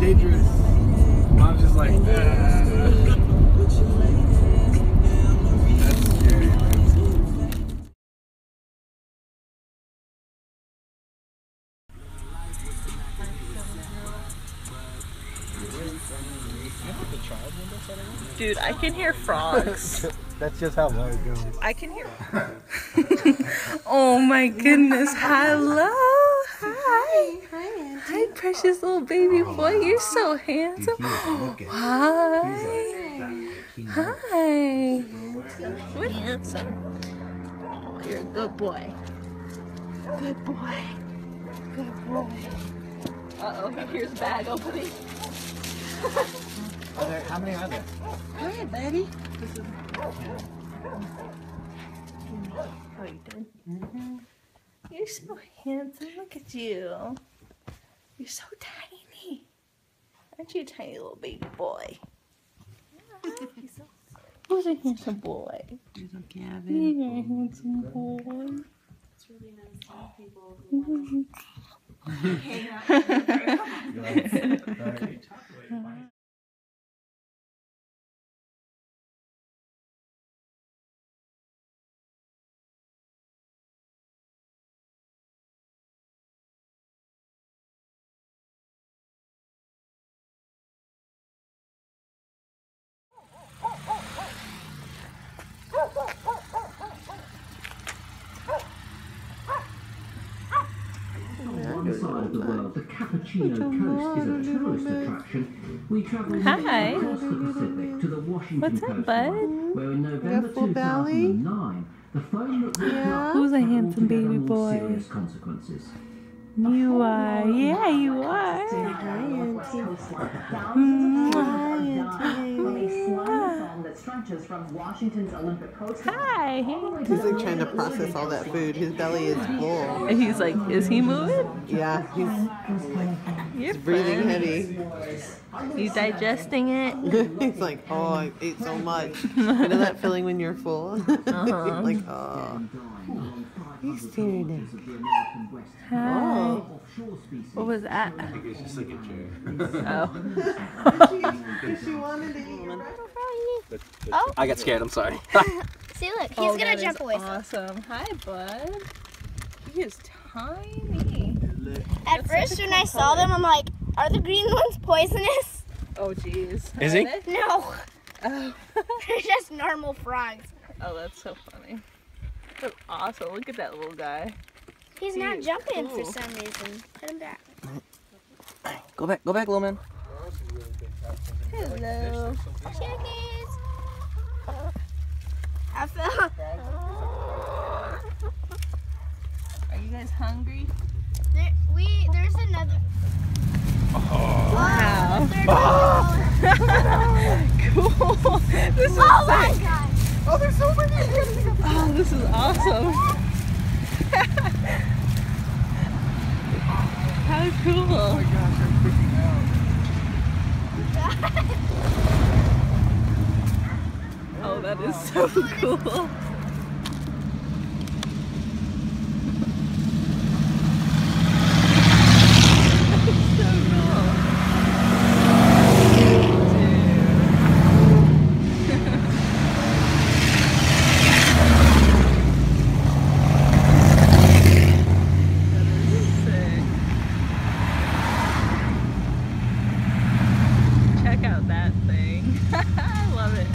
dangerous. Mom's just like, "Ah." That's scary, man. Dude, I can hear frogs. That's just how low it goes. I can hear. oh my goodness! Hello, hi, Hi, precious little baby boy. You're so handsome. Hi, hi. What handsome? Oh, you're a good boy. Good boy. Good boy. Uh oh, here's bag opening. Are there, how many are there? Hi, buddy. Oh, you did? You're so handsome. Look at you. You're so tiny. Aren't you a tiny little baby boy? Who's a handsome boy? There's a Gavin. You're a handsome boy. One side of the world, the Cappuccino Coast is a tourist attraction. We travel Hi. across the Pacific to the Washington What's up, coast, bud? where in November 2009, the phone that we Yeah. Who's a had handsome baby altogether boy? serious consequences. You are. Yeah, you are. Hi, stretches from Washington's Olympic coast. Hi. He's like trying to process all that food. His belly is full. And he's like, is he moving? Yeah, he's, he's breathing heavy. He's digesting it? he's like, oh, I ate so much. you know that feeling when you're full? Uh-huh. like, oh. He's staring at Hi. Oh. What was that? I think It's just like a chair. Oh. She wanted to oh. I got scared, I'm sorry. See, look, he's Oh, gonna jump away. Awesome. Hi, bud. He is tiny. At That's first, such a when I saw color. them, I'm like, are the green ones poisonous? Oh, jeez. Is he? No, Oh. they're just normal frogs. oh, that's so funny. That's awesome. Look at that little guy. He's not jumping cool. for some reason. Put him back. Go back, go back, little man. Hello. Chickies. I felt. Are you guys hungry? There, we there's another. Oh. oh wow. They're cool. This is oh sick. god! Oh, there's so many. Oh, this is awesome. How cool. Oh, oh that is so cool. so cool. Sick. Check out that thing. I love it.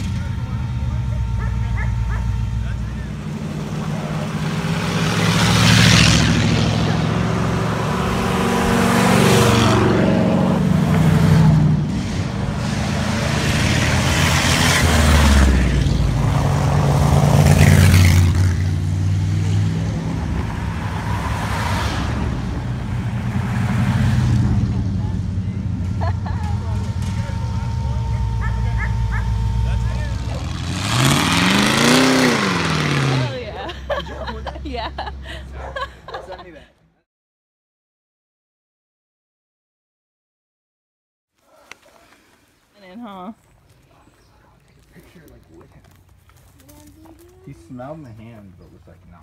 Oh yeah. yeah. And huh? He smelled my hand, but was like, no.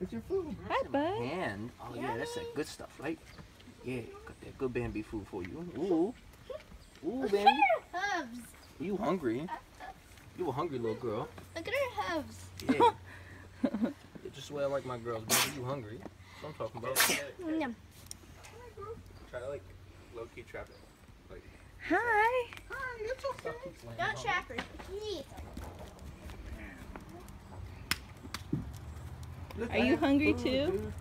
It's your food. Hi, bud. Hand? Oh yeah, that's that good stuff, right? Yeah, got that good Bambi food for you. Ooh. Ooh, Bambi. Hubs. You hungry? You a hungry little girl. Look at her hubs. Yeah. It's just the way I like my girls, baby. You hungry? That's what I'm talking about. Yum. Try to like low key trap it. Don't trap her. Are you hungry too?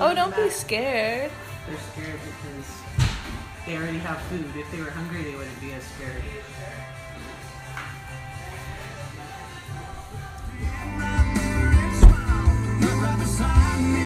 Oh, don't be scared. They're scared because they already have food. If they were hungry, they wouldn't be as scared.